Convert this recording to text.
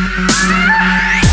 Ah!